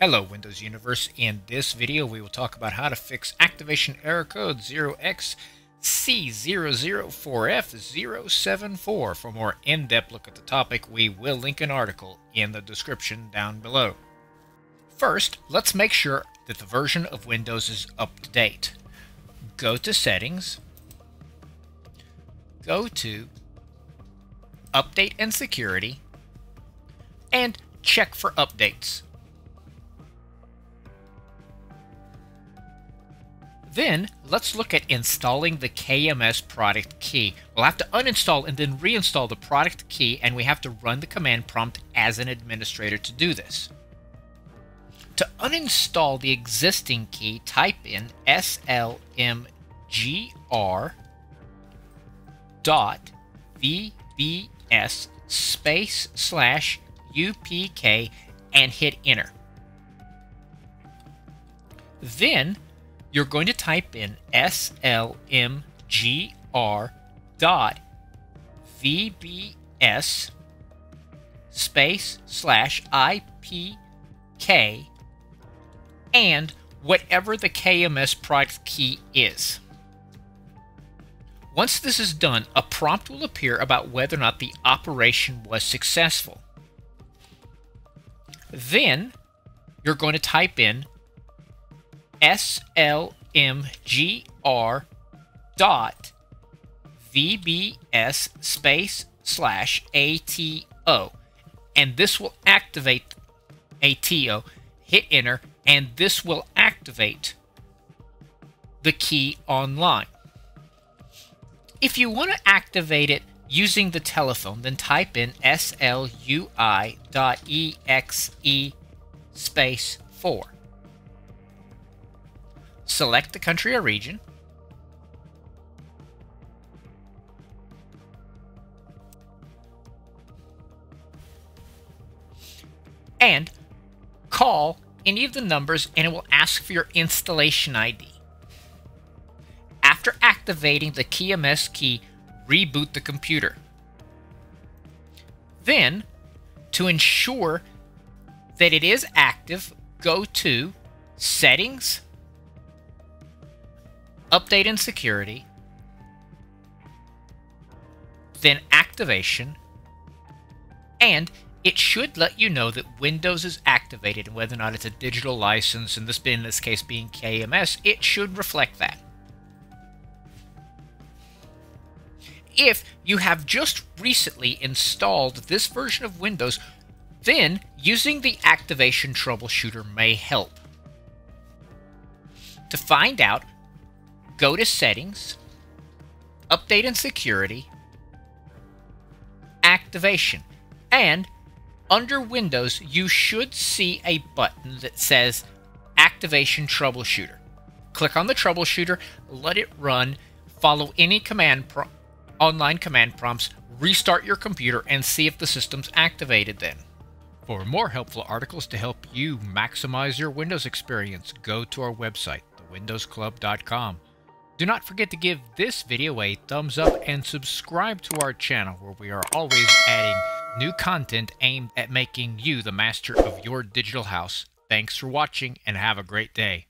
Hello Windows Universe. In this video we will talk about how to fix activation error code 0xC004F074. For more in-depth look at the topic, we will link an article in the description down below. First, let's make sure that the version of Windows is up to date. Go to Settings, go to Update and Security, and check for updates. Then, let's look at installing the KMS product key. We'll have to uninstall and then reinstall the product key, and we have to run the command prompt as an administrator to do this. To uninstall the existing key, type in slmgr dot vbs space slash upk and hit enter. Then you're going to type in slmgr dot vbs space slash ipk and whatever the KMS product key is. Once this is done, a prompt will appear about whether or not the operation was successful. Then you're going to type in slmgr dot vbs space slash ato and this will activate ato hit enter and this will activate the key online. If you want to activate it using the telephone then type in slui dot exe space 4 select the country or region, and call any of the numbers and it will ask for your installation ID. After activating the KMS key, reboot the computer. Then, to ensure that it is active, go to Settings, update and security, then activation, and it should let you know that Windows is activated and whether or not it's a digital license, and this in this case being KMS, it should reflect that. If you have just recently installed this version of Windows, then using the activation troubleshooter may help. To find out, go to Settings, Update and Security, Activation, and under Windows, you should see a button that says Activation Troubleshooter. Click on the troubleshooter, let it run, follow any command online command prompts, restart your computer, and see if the system's activated then. For more helpful articles to help you maximize your Windows experience, go to our website, thewindowsclub.com. Do not forget to give this video a thumbs up and subscribe to our channel where we are always adding new content aimed at making you the master of your digital house. Thanks for watching and have a great day.